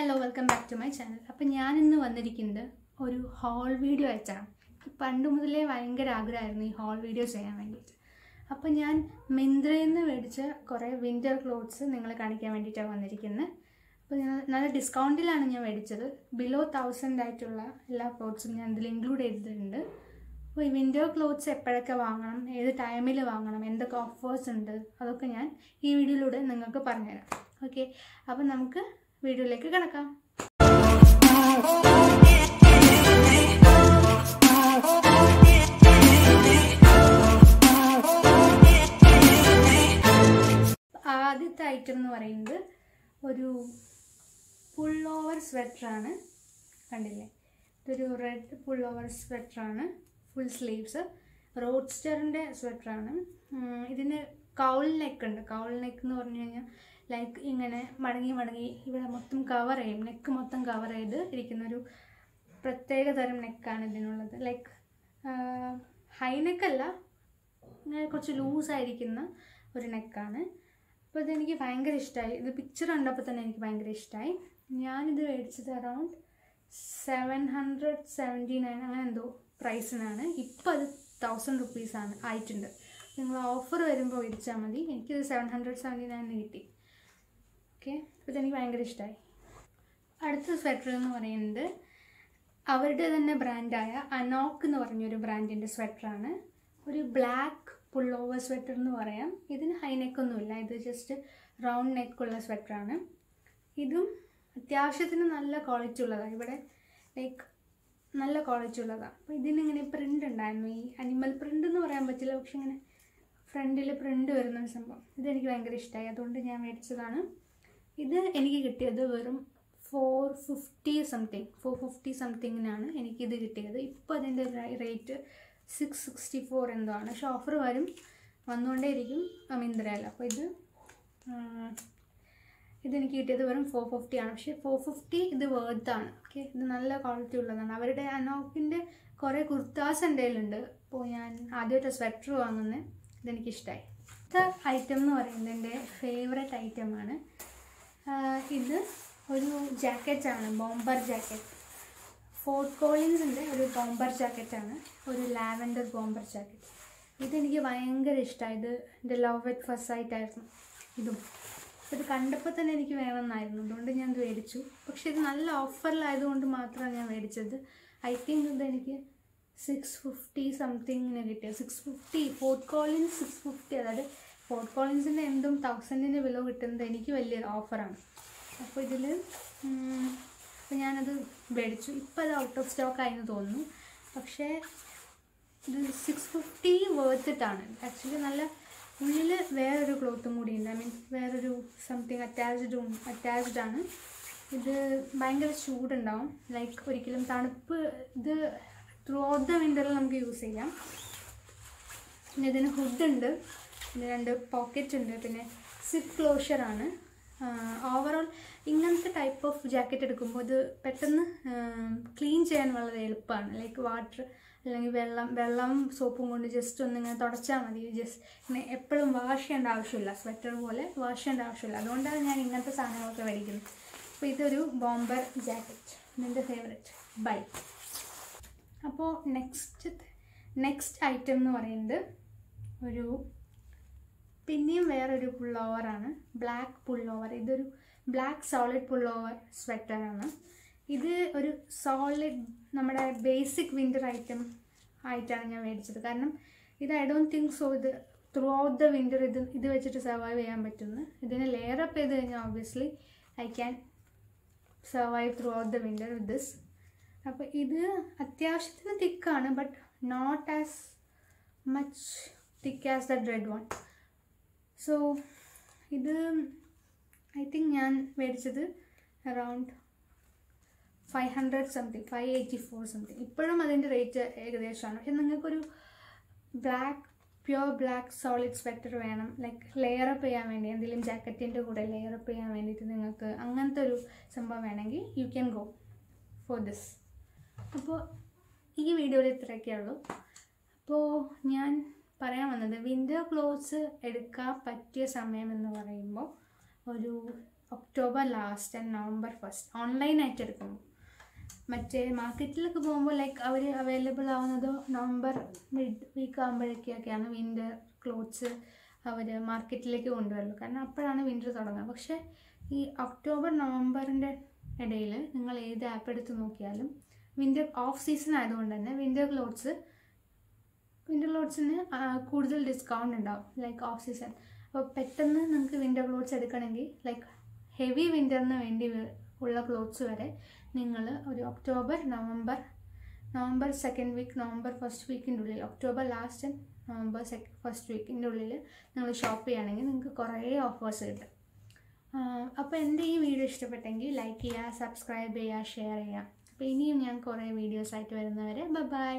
Hello welcome back to my channel അപ്പം ഞാൻ ഇന്ന് വന്നിരിക്കുന്നത് ഒരു ഹോൾ വീഡിയോ അയച്ചാണ് പണ്ട് മുതലേ ഭയങ്കര ആഗ്രഹമായിരുന്നു ഈ ഹോൾ വീഡിയോ ചെയ്യാൻ വേണ്ടിയിട്ട്. അപ്പം ഞാൻ മിന്ത്രയിൽ നിന്ന് മേടിച്ച കുറേ വിന്റർ ക്ലോത്ത്സ് നിങ്ങളെ കാണിക്കാൻ വേണ്ടിയിട്ടാണ് വന്നിരിക്കുന്നത് അപ്പോൾ ഞാൻ നല്ല ഡിസ്കൗണ്ടിലാണ് ഞാൻ മേടിച്ചത്. ബിലോ തൗസൻഡ് ആയിട്ടുള്ള എല്ലാ ക്ലോത്ത്സും ഞാൻ ഇതിൽ ഇൻക്ലൂഡ് ചെയ്തിട്ടുണ്ട്. അപ്പോൾ ഈ വിന്റർ ക്ലോത്ത്സ് എപ്പോഴൊക്കെ വാങ്ങണം ഏത് ടൈമിൽ വാങ്ങണം എന്തൊക്കെ ഓഫേഴ്സ് ഉണ്ട് അതൊക്കെ ഞാൻ ഈ വീഡിയോയിലൂടെ നിങ്ങൾക്ക് പറഞ്ഞുതരാം. ഓക്കെ അപ്പം നമുക്ക് വീഡിയോയിലേക്ക് കിടക്കാം. ആദ്യത്തെ ഐറ്റം എന്ന് പറയുന്നത് ഒരു ഫുൾ ഓവർ സ്വെറ്ററാണ് കണ്ടില്ലേ? ഇതൊരു റെഡ് ഫുൾ ഓവർ സ്വെറ്ററാണ് ഫുൾ സ്ലീവ്സ് റോഡ്സ്റ്ററിന്റെ സ്വെറ്ററാണ് ഇതിന് കൗൾ നെക്ക് ഉണ്ട്. കൗൾ നെക്ക് എന്ന് പറഞ്ഞു കഴിഞ്ഞാൽ ലൈക്ക് ഇങ്ങനെ മടങ്ങി മടങ്ങി ഇവിടെ മൊത്തം കവർ ചെയ്യും. നെക്ക് മൊത്തം കവർ ചെയ്ത് ഇരിക്കുന്നൊരു പ്രത്യേക തരം നെക്കാണ് ഇതിനുള്ളത്. ലൈക്ക് ഹൈ നെക്കല്ല ഇങ്ങനെ കുറച്ച് ലൂസായിരിക്കുന്ന ഒരു നെക്കാണ് അപ്പോൾ ഇതെനിക്ക് ഭയങ്കര ഇഷ്ടമായി ഇത് പിക്ചർ കണ്ടപ്പോൾ തന്നെ എനിക്ക് ഭയങ്കര ഇഷ്ടമായി ഞാനിത് മേടിച്ചത് around seven hundred seventy nine അങ്ങനെ എന്തോ പ്രൈസിനാണ് ഇപ്പോൾ അത് തൗസൻഡ് റുപ്പീസാണ് ആയിട്ടുണ്ട്. നിങ്ങൾ ഓഫർ വരുമ്പോൾ മേടിച്ചാൽ മതി. എനിക്കിത് സെവൻ ഹൺഡ്രഡ് സെവന്റി നയനിന് കിട്ടി. ഓക്കെ അപ്പോൾ ഇതെനിക്ക് ഭയങ്കര ഇഷ്ടമായി അടുത്ത സ്വെറ്റർ എന്ന് പറയുന്നത് അവരുടെ തന്നെ ബ്രാൻഡായ അനോക്ക് എന്ന് പറഞ്ഞൊരു ബ്രാൻഡിന്റെ സ്വെറ്ററാണ് ഒരു ബ്ലാക്ക് പുൾ ഓവർ സ്വെറ്റർ എന്ന് പറയാം. ഇതിന് ഹൈ നെക്കൊന്നുമില്ല ഇത് ജസ്റ്റ് റൗണ്ട് നെക്കുള്ള സ്വെറ്ററാണ് ഇതും അത്യാവശ്യത്തിന് നല്ല ക്വാളിറ്റി ഉള്ളതാണ് ഇവിടെ ലൈക്ക് നല്ല ക്വാളിറ്റി ഉള്ളതാണ് അപ്പോൾ ഇതിനിങ്ങനെ പ്രിന്റ് ഉണ്ടായിരുന്നു. ഈ അനിമൽ പ്രിന്റ് എന്ന് പറയാൻ പറ്റില്ല. പക്ഷെ ഇങ്ങനെ ഫ്രണ്ടിൽ പ്രിന്റ് വരുന്ന ഒരു സംഭവം. ഇതെനിക്ക് ഭയങ്കര ഇഷ്ടമായി അതുകൊണ്ട് ഞാൻ മേടിച്ചതാണ്. ഇത് എനിക്ക് കിട്ടിയത് വെറും four fifty something four fifty സംതിങ്ങിനാണ് എനിക്കിത് കിട്ടിയത്. ഇപ്പോൾ അതിന്റെ റേറ്റ് സിക്സ് സിക്സ്റ്റി ഫോർ എന്തോ ആണ്. പക്ഷെ ഓഫർ വരും. വന്നുകൊണ്ടേയിരിക്കും മിന്ത്രയിൽ അപ്പോൾ ഇത് ഇതെനിക്ക് കിട്ടിയത് വെറും ഫോർ ഫിഫ്റ്റി ആണ്. പക്ഷേ ഫോർ ഫിഫ്റ്റി ഇത് വേർത്താണ് ഓക്കെ ഇത് നല്ല ക്വാളിറ്റി ഉള്ളതാണ്. അവരുടെ അനോക്കിന്റെ കുറേ കുർത്താസ് എന്റെ കയ്യിലുണ്ട്. അപ്പോൾ ഞാൻ ആദ്യമായിട്ട് സ്വെറ്റർ വാങ്ങുന്നത് ഇതെനിക്കിഷ്ടമായി അടുത്ത ഐറ്റം എന്ന് പറയുന്നത് എന്റെ ഫേവറേറ്റ് ഐറ്റമാണ് ഇത് ഒരു ജാക്കറ്റാണ് ബോംബർ ജാക്കറ്റ് ഫോർട്ട് കോളിൻസിന്റെ ഒരു ബോംബർ ജാക്കറ്റാണ് ഒരു ലാവൻഡർ ബോംബർ ജാക്കറ്റ് ഇതെനിക്ക് ഭയങ്കര ഇഷ്ടമായി ഇത് എന്റെ ലവ് അറ്റ് ഫസ്റ്റ് ആയിട്ടായിരുന്നു ഇതും. ഇത് കണ്ടപ്പോൾ തന്നെ എനിക്ക് വേണമെന്നായിരുന്നു. അതുകൊണ്ട് ഞാൻ മേടിച്ചു. പക്ഷേ ഇത് നല്ല ഓഫറിലായതുകൊണ്ട് മാത്രമാണ് ഞാൻ മേടിച്ചത്. ഐ തിങ്ക് ഇത് എനിക്ക് സിക്സ് ഫിഫ്റ്റി സംതിങ്ങിന് കിട്ടിയത് six fifty Fort Collins six fifty അതായത് ഫോർട്ട് കോളിൻസിന്റെ എന്തും തൗസൻഡിന് വില കിട്ടുന്നത് എനിക്ക് വലിയൊരു ഓഫറാണ് അപ്പോൾ ഇതിൽ അപ്പോൾ ഞാനത് മേടിച്ചു. ഇപ്പോൾ അത് ഔട്ട് ഓഫ് സ്റ്റോക്ക് ആയെന്ന് തോന്നുന്നു. പക്ഷേ ഇത് സിക്സ് ഫിഫ്റ്റി വേർത്തിട്ടാണ് ആക്ച്വലി നല്ല ഉള്ളിൽ വേറൊരു ക്ലോത്തും കൂടി ഉണ്ട്. ഐ മീൻ വേറൊരു സംതിങ് അറ്റാച്ച്ഡും അറ്റാച്ച്ഡ് ആണ്. ഇത് ഭയങ്കര ചൂടുണ്ടാവും. ലൈക്ക് ഒരിക്കലും തണുപ്പ് ഇത് ത്രൂ ഔട്ട് ദ വിന്ററിൽ നമുക്ക് യൂസ് ചെയ്യാം. പിന്നെ ഇതിന് ഹുഡ് ഉണ്ട്. പിന്നെ രണ്ട് പോക്കറ്റ് ഉണ്ട്. പിന്നെ സിപ്പ് ക്ലോഷറാണ് ഓവറോൾ ഇങ്ങനത്തെ ടൈപ്പ് ഓഫ് ജാക്കറ്റ് എടുക്കുമ്പോൾ ഇത് പെട്ടെന്ന് ക്ലീൻ ചെയ്യാൻ വളരെ എളുപ്പമാണ്. ലൈക്ക് വാട്ടർ അല്ലെങ്കിൽ വെള്ളം വെള്ളം സോപ്പും കൊണ്ട് ജസ്റ്റ് ഒന്ന് ഇങ്ങനെ തുടച്ചാൽ മതി. ജസ്റ്റ് ഇങ്ങനെ എപ്പോഴും വാഷ് ചെയ്യേണ്ട ആവശ്യമില്ല. സ്വെറ്റർ പോലെ വാഷ് ചെയ്യേണ്ട ആവശ്യമില്ല. അതുകൊണ്ടാണ് ഞാൻ ഇങ്ങനത്തെ സാധനങ്ങളൊക്കെ മേടിക്കുന്നത്. അപ്പോൾ ഇതൊരു ബോംബർ ജാക്കറ്റ് എന്റെ ഫേവററ്റ് ബൈ അപ്പോൾ നെക്സ്റ്റ് നെക്സ്റ്റ് ഐറ്റം എന്ന് പറയുന്നത് ഒരു പിന്നെയും വേറൊരു പുള്ളോവറാണ് ബ്ലാക്ക് പുള്ളോവർ ഇതൊരു ബ്ലാക്ക് സോളിഡ് പുള്ളോവർ സ്വെറ്ററാണ് ഇത് ഒരു സോളിഡ് നമ്മുടെ ബേസിക് വിന്റർ ഐറ്റം ആയിട്ടാണ് ഞാൻ മേടിച്ചത്. കാരണം ഇത് ഐ ഡോണ്ട് തിങ്ക് സോ ഇത് ത്രൂ ഔട്ട് ദ വിന്റർ ഇത് ഇത് വെച്ചിട്ട് സർവൈവ് ചെയ്യാൻ പറ്റുന്നു. ഇതിനെ ലെയർ അപ്പ് ചെയ്ത് കഴിഞ്ഞാൽ obviously I can survive throughout the winter with this അപ്പോൾ ഇത് അത്യാവശ്യത്തിന് തിക്കാണ് but not as much thick as the red one so ഇത് ഐ തിങ്ക് ഞാൻ മേടിച്ചത് around five hundred something five eighty four something ഇപ്പോഴും അതിന്റെ റേറ്റ് ഏകദേശമാണ്. പക്ഷെ നിങ്ങൾക്കൊരു black pure black solid sweater വേണം ലൈക്ക് ലെയർ അപ്പ് ചെയ്യാൻ വേണ്ടി എന്തെങ്കിലും ജാക്കറ്റിന്റെ കൂടെ ലെയർ അപ്പ് ചെയ്യാൻ വേണ്ടിയിട്ട് നിങ്ങൾക്ക് അങ്ങനത്തെ ഒരു സംഭവം വേണമെങ്കിൽ you can go for this അപ്പോൾ ഈ വീഡിയോയിൽ ഇത്രയൊക്കെ ഉള്ളൂ അപ്പോൾ ഞാൻ പറയാൻ വന്നത് വിന്റർ ക്ലോത്ത്സ് എടുക്കാൻ പറ്റിയ സമയം എന്ന് പറയുമ്പോൾ ഒരു October last and November first ഓൺലൈനായിട്ട് എടുക്കുമ്പോൾ മറ്റേ മാർക്കറ്റിലൊക്കെ പോകുമ്പോൾ ലൈക്ക് അവർ അവൈലബിൾ ആവുന്നത് നവംബർ മിഡ് വീക്ക് ആകുമ്പോഴേക്കൊക്കെയാണ് വിന്റർ ക്ലോത്ത്സ് അവർ മാർക്കറ്റിലേക്ക് കൊണ്ടുവരുള്ളൂ കാരണം അപ്പോഴാണ് വിന്റർ തുടങ്ങുക. പക്ഷേ ഈ ഒക്ടോബർ നവംബറിന്റെ ഇടയിൽ നിങ്ങൾ ഏത് ആപ്പ് എടുത്ത് നോക്കിയാലും വിന്റർ ഓഫ് സീസൺ ആയതുകൊണ്ട് തന്നെ വിന്റർ ക്ലോത്ത്സ് വിന്റർ ക്ലോത്ത്സിന് കൂടുതൽ ഡിസ്കൗണ്ട് ഉണ്ടാവും ലൈക്ക് ഓഫ് സീസൺ അപ്പോൾ പെട്ടെന്ന് നിങ്ങൾക്ക് വിന്റർ ക്ലോത്ത്സ് എടുക്കണമെങ്കിൽ ലൈക്ക് ഹെവി വിന്ററിന് വേണ്ടി ഉള്ള ക്ലോത്ത്സ് വരെ നിങ്ങൾ ഒരു October November November second week November first വീക്കിന്റെ ഉള്ളിൽ October last November second first വീക്കിന്റെ ഉള്ളിൽ നിങ്ങൾ ഷോപ്പ് ചെയ്യുകയാണെങ്കിൽ നിങ്ങൾക്ക് കുറേ ഓഫേഴ്സ് കിട്ടും. അപ്പോൾ എന്റെ ഈ വീഡിയോ ഇഷ്ടപ്പെട്ടെങ്കിൽ ലൈക്ക് ചെയ്യുക സബ്സ്ക്രൈബ് ചെയ്യുക ഷെയർ ചെയ്യുക. അപ്പോൾ ഇനിയും ഞാൻ കുറേ വീഡിയോസ് ആയിട്ട് വരുന്നവരെ ബൈ